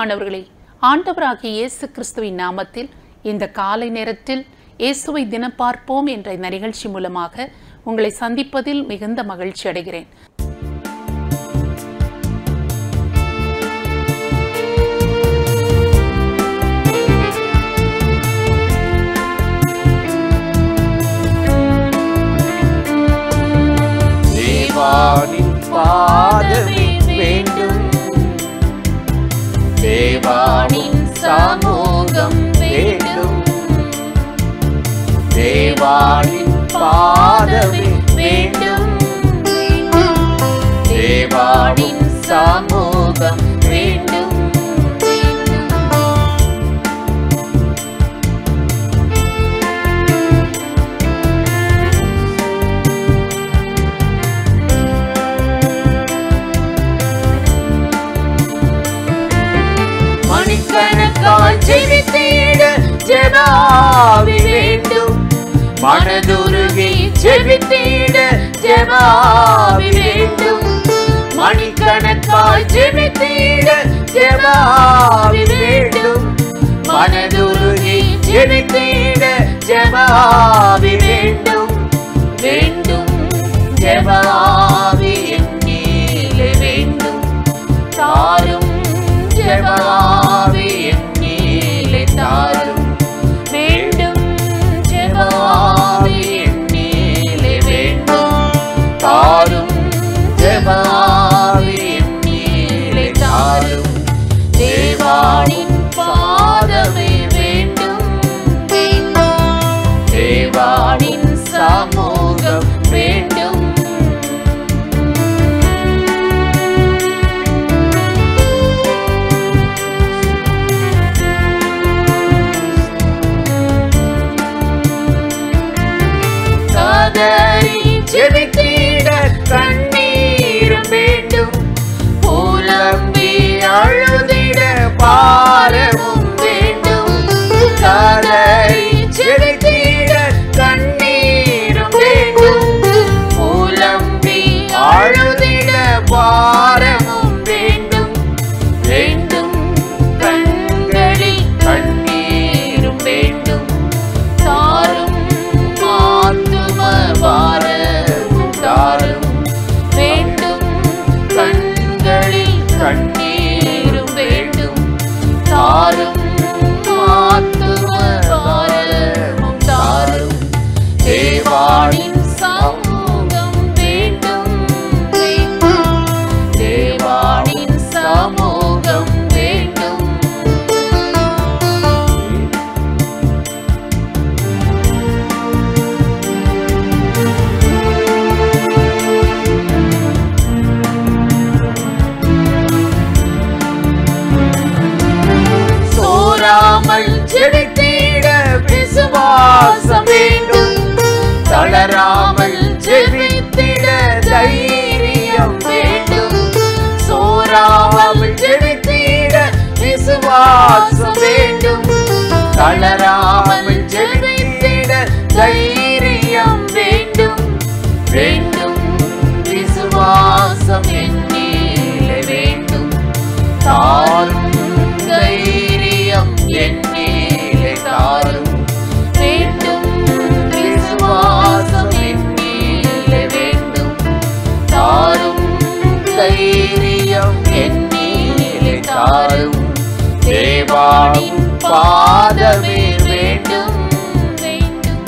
பிரியமானவர்களே ஆண்டவராகிய இயேசு கிறிஸ்துவின் நாமத்தில் இந்த காலை நேரத்தில் இயேசுவை தினம் பார்ப்போம் என்ற இந்த நிகழ்ச்சி மூலமாக உங்களை சந்திப்பதில் மிகுந்த மகிழ்ச்சி அடைகிறேன். சமூகம் வேண்டும். தேவானின் பாதமே வேண்டும். தேவானின் ஜெபாவி வேண்டும். மனதுருகி ஜெபித்தீட ஜெபாவி வேண்டும். மணிக்கணக்காய் ஜெபித்தீட ஜெபாவி வேண்டும். மனதுருகி ஜெபித்தீட ஜெபாவி வேண்டும். வேண்டும் ஜெபாவி தளராமல் ஜெபித்திட தைரியம் வேண்டும். வேண்டும். விசுவாசம் என்னிலே வேண்டும். தாரும் தைரியம் என்னிலே தாரும். வேண்டும். விசுவாசம் என்னிலே வேண்டும். தாரும் தைரியம் என்னிலே தாரும். தேவாடும் பாதமே வேண்டும் வேண்டும்.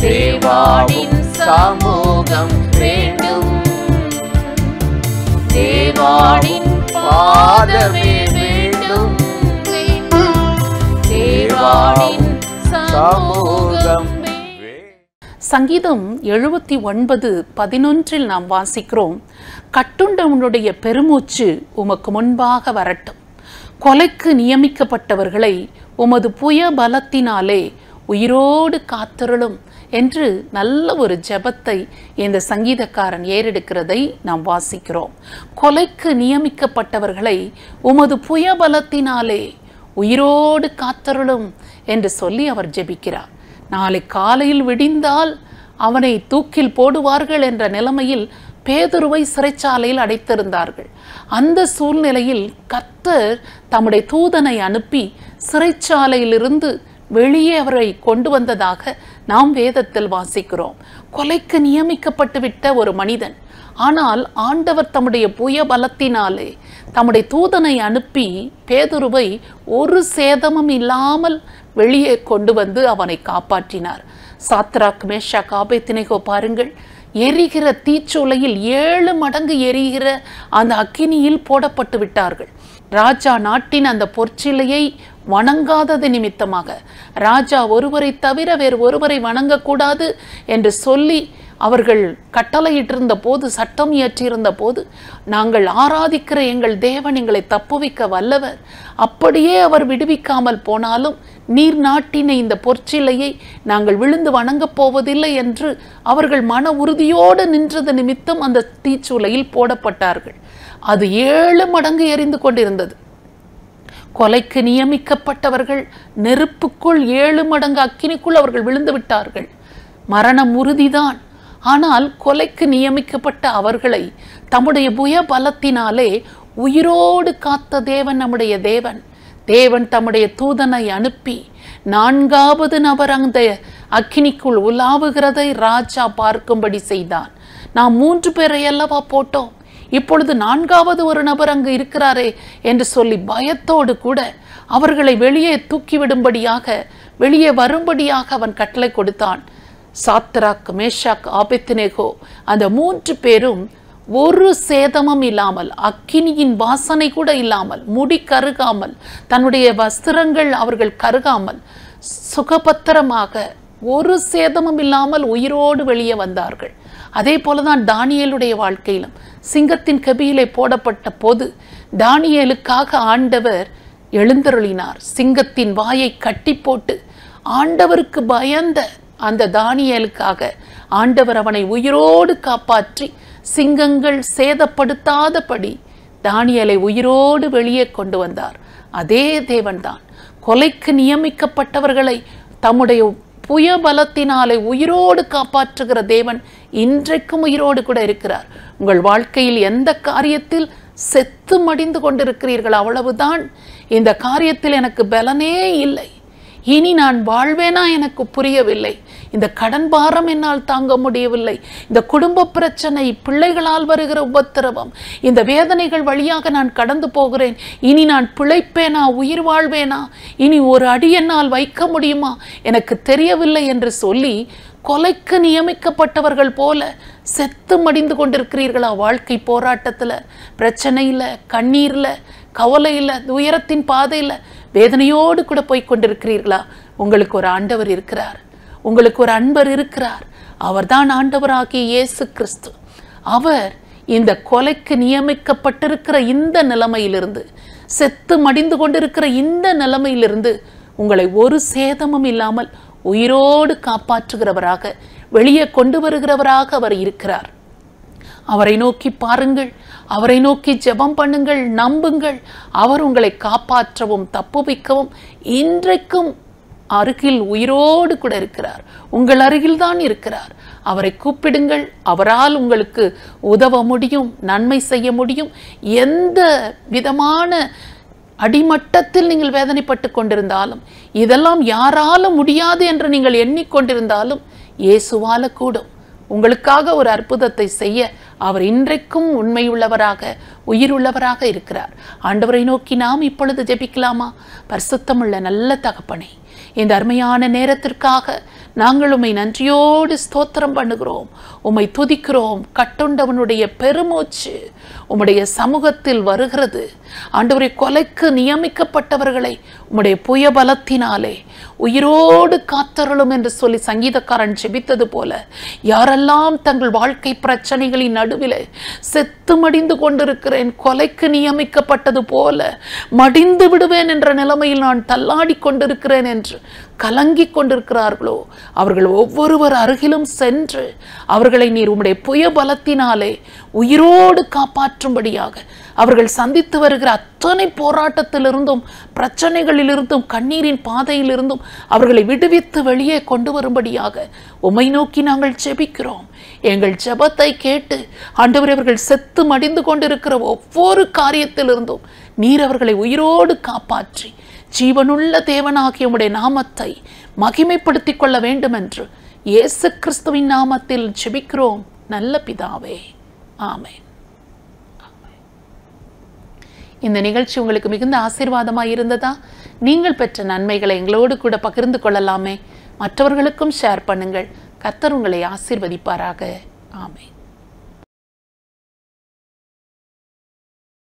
தேவானின் சமூகம் வேண்டும். தேவானின் பாதமே வேண்டும். வேண்டும் தேவானின் சமூகம் வேண்டும். சங்கீதம் எழுபத்தி ஒன்பது பதினொன்றில் நாம் வாசிக்கிறோம் கட்டுண்டவனுடைய பெருமூச்சு உமக்கு முன்பாக வரட்டும். கொலைக்கு நியமிக்கப்பட்டவர்களை உமது புய பலத்தினாலே உயிரோடு காத்தருளும் என்று நல்ல ஒரு ஜெபத்தை இந்த சங்கீதக்காரன் ஏறெடுக்கிறதை நாம் வாசிக்கிறோம். கொலைக்கு நியமிக்கப்பட்டவர்களை உமது புய பலத்தினாலே உயிரோடு காத்தருளும் என்று சொல்லி அவர் ஜெபிக்கிறார். நாளை காலையில் விடிந்தால் அவனை தூக்கில் போடுவார்கள் என்ற நிலைமையில் பேதுருவை சிறைச்சாலையில் அடைத்திருந்தார்கள். அந்த சூழ்நிலையில் கர்த்தர் தம்முடைய தூதனை அனுப்பி சிறைச்சாலையிலிருந்து வெளியே அவரை கொண்டு வந்ததாக நாம் வேதத்தில் வாசிக்கிறோம். கொலைக்கு நியமிக்கப்பட்டு விட்ட ஒரு மனிதன் ஆனால் ஆண்டவர் தம்முடைய புய பலத்தினாலே தம்முடைய தூதனை அனுப்பி பேதுருவை ஒரு சேதமும் இல்லாமல் வெளியே கொண்டு வந்து அவனை காப்பாற்றினார். சாத்ராக் மேஷா காபேத்தினைகோ பாருங்கள். எரிகிற தீச்சோலையில் ஏழு மடங்கு எரிகிற அந்த அக்கினியில் போடப்பட்டு விட்டார்கள். ராஜா நாட்டின் அந்த பொற்சிலையை வணங்காதது நிமித்தமாக ராஜா ஒருவரை தவிர வேறு ஒருவரை வணங்கக்கூடாது என்று சொல்லி அவர்கள் கட்டளையிட்டிருந்த போது சட்டம் இயற்றியிருந்த போது நாங்கள் ஆராதிக்கிற எங்கள் தேவன் எங்களை தப்புவிக்க வல்லவர். அப்படியே அவர் விடுவிக்காமல் போனாலும் நீர் நாட்டின இந்த பொற்சிலையை நாங்கள் விழுந்து வணங்கப் போவதில்லை என்று அவர்கள் மன உறுதியோடு நின்றது நிமித்தம் அந்த தீச்சூலையில் போடப்பட்டார்கள். அது ஏழு மடங்கு எரிந்து கொண்டிருந்தது. கொலைக்கு நியமிக்கப்பட்டவர்கள் நெருப்புக்குள் ஏழு மடங்கு அக்கினிக்குள் அவர்கள் விழுந்து விட்டார்கள். மரணம் உறுதிதான். ஆனால் கொலைக்கு நியமிக்கப்பட்ட அவர்களை தம்முடைய புய பலத்தினாலே உயிரோடு காத்த தேவன் நம்முடைய தேவன். தேவன் தம்முடைய தூதனை அனுப்பி நான்காவது நபர் அந்த அக்கினிக்குள் உலாவுகிறதை ராஜா பார்க்கும்படி செய்தான். நாம் மூன்று பேரை அல்லவா போட்டோம்? இப்பொழுது நான்காவது ஒரு நபர் அங்கு இருக்கிறாரே என்று சொல்லி பயத்தோடு கூட அவர்களை வெளியே தூக்கிவிடும்படியாக வெளியே வரும்படியாக அவன் கட்டளை கொடுத்தான். சாத்ராக் மேஷாக் ஆபெத்னேகோ அந்த மூன்று பேரும் ஒரு சேதமும் இல்லாமல் அக்கினியின் வாசனை கூட இல்லாமல் முடி கருகாமல் தன்னுடைய வஸ்திரங்கள் அவர்கள் கருகாமல் சுகபத்திரமாக ஒரு சேதமும் இல்லாமல் உயிரோடு வெளியே வந்தார்கள். அதே போலதான் தானியலுடைய வாழ்க்கையிலும். சிங்கத்தின் கபியிலே போடப்பட்ட போது தானியலுக்காக ஆண்டவர் எழுந்தருளினார். சிங்கத்தின் வாயை கட்டி போட்டு ஆண்டவருக்கு பயந்த அந்த தானியலுக்காக ஆண்டவர் அவனை உயிரோடு காப்பாற்றி சிங்கங்கள் சேதப்படுத்தாதபடி தானியலை உயிரோடு வெளியே கொண்டு வந்தார். அதே தேவன்தான். கொலைக்கு நியமிக்கப்பட்டவர்களை தம்முடைய புய பலத்தினாலே உயிரோடு காப்பாற்றுகிற தேவன் இன்றைக்கும் உயிரோடு கூட இருக்கிறார். உங்கள் வாழ்க்கையில் எந்த காரியத்தில் செத்து மடிந்து கொண்டிருக்கிறீர்கள் அவ்வளவுதான். இந்த காரியத்தில் எனக்கு பலனே இல்லை. இனி நான் வாழ்வேனா எனக்கு புரியவில்லை. இந்த கடன் பாரம் என்னால் தாங்க முடியவில்லை. இந்த குடும்ப பிரச்சனை பிள்ளைகளால் வருகிற உபத்திரவம் இந்த வேதனைகள் வழியாக நான் கடந்து போகிறேன். இனி நான் பிழைப்பேனா உயிர் வாழ்வேனா? இனி ஒரு அடி என்னால் வைக்க முடியுமா? எனக்கு தெரியவில்லை என்று சொல்லி கொலைக்கு நியமிக்கப்பட்டவர்கள் போல செத்து மடிந்து கொண்டிருக்கிறீர்களா வாழ்க்கை போராட்டத்தில்? பிரச்சனையில் கண்ணீரில் கவலையில் துயரத்தின் பாதையில் வேதனையோடு கூட போய் கொண்டிருக்கிறீர்களா? உங்களுக்கு ஒரு ஆண்டவர் இருக்கிறார். உங்களுக்கு ஒரு அன்பர் இருக்கிறார். அவர்தான் ஆண்டவராகிய இயேசு கிறிஸ்து. அவர் இந்த கொலைக்கு நியமிக்கப்பட்டிருக்கிற இந்த நிலைமையிலிருந்து செத்து மடிந்து கொண்டிருக்கிற இந்த நிலைமையிலிருந்து உங்களை ஒரு சேதமும் இல்லாமல் உயிரோடு காப்பாற்றுகிறவராக வெளியே கொண்டு வருகிறவராக அவர் இருக்கிறார். அவரை நோக்கி பாருங்கள் அவரை நோக்கி ஜெபம் பண்ணுங்கள் நம்புங்கள். அவர் உங்களை காப்பாற்றவும் தப்புவிக்கவும் இன்றைக்கும் அருகில் உயிரோடு கூட இருக்கிறார். உங்கள் அருகில் தான் இருக்கிறார். அவரை கூப்பிடுங்கள் அவரால் உங்களுக்கு உதவ முடியும் நன்மை செய்ய முடியும். எந்த விதமான அடிமட்டத்தில் நீங்கள் வேதனைப்பட்டு கொண்டிருந்தாலும் இதெல்லாம் யாராலும் முடியாது என்று நீங்கள் எண்ணிக்கொண்டிருந்தாலும் இயேசுவால கூடும். உங்களுக்காக ஒரு அற்புதத்தை செய்ய அவர் இன்றைக்கும் உண்மையுள்ளவராக உயிருள்ளவராக இருக்கிறார். ஆண்டவரை நோக்கி நாம் இப்பொழுது ஜெபிக்கலாமா? பரிசுத்தமுள்ள நல்ல தகப்பனை இந்த அருமையான நேரத்திற்காக நாங்கள் உம்மை நன்றியோடு ஸ்தோத்திரம் பண்ணுகிறோம். உம்மை துதிக்கிறோம். கட்டுண்டவனுடைய பெருமூச்சு உம்முடைய சமூகத்தில் வருகிறது. ஆண்டவரை கொலைக்கு நியமிக்கப்பட்டவர்களை உம்முடைய புய பலத்தினாலே உயிரோடு காத்தருளும் என்று சொல்லி சங்கீதக்காரன் ஜெபித்தது போல யாரெல்லாம் தங்கள் வாழ்க்கை பிரச்சனைகளின் நடுவிலே செத்து மடிந்து கொண்டிருக்கிறேன் கொலைக்கு நியமிக்கப்பட்டது போல மடிந்து விடுவேன் என்ற நிலைமையில் நான் தள்ளாடி கொண்டிருக்கிறேன் என்று கலங்கி கொண்டிருக்கிறார்களோ அவர்கள் ஒவ்வொருவர் அருகிலும் சென்று அவர்களை நீர் உம்முடைய புய பலத்தினாலே உயிரோடு காப்பாற்றும்படியாக அவர்கள் சந்தித்து வருகிற அத்தனை போராட்டத்திலிருந்தும் பிரச்சனைகளிலிருந்தும் கண்ணீரின் பாதையிலிருந்தும் அவர்களை விடுவித்து வெளியே கொண்டு வரும்படியாக உமை நோக்கி நாங்கள் ஜெபிக்கிறோம். எங்கள் ஜெபத்தை கேட்டு ஆண்டவர் அவர்கள் செத்து மடிந்து கொண்டிருக்கிற ஒவ்வொரு காரியத்திலிருந்தும் நீர் அவர்களை உயிரோடு காப்பாற்றி ஜீவனுள்ள தேவனாகிய உம்முடைய நாமத்தை மகிமைப்படுத்திக் கொள்ள வேண்டும் என்று இயேசு கிறிஸ்துவின் நாமத்தில் ஜெபிக்கிறோம். நல்ல பிதாவே. ஆமேன். இந்த நிகழ்ச்சி உங்களுக்கு மிகுந்த ஆசீர்வாதமாக இருந்ததா? நீங்கள் பெற்ற நன்மைகளை எங்களோடு கூட பகிர்ந்து கொள்ளலாமே. மற்றவர்களுக்கும் ஷேர் பண்ணுங்கள். கத்தர் உங்களை ஆசீர்வதிப்பாராக. ஆமேன்.